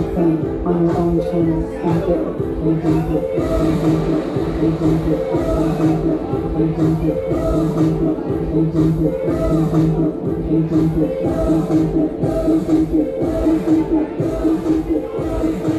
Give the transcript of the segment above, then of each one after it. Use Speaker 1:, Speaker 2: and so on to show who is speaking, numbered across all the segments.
Speaker 1: Own on your own terms and Do your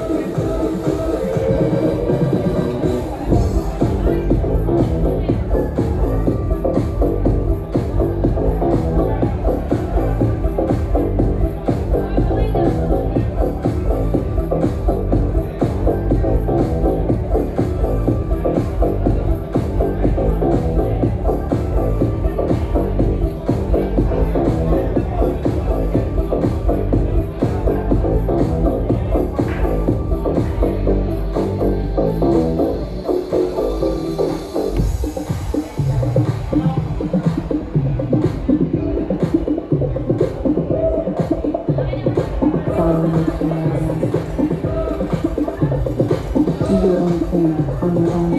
Speaker 1: own. thing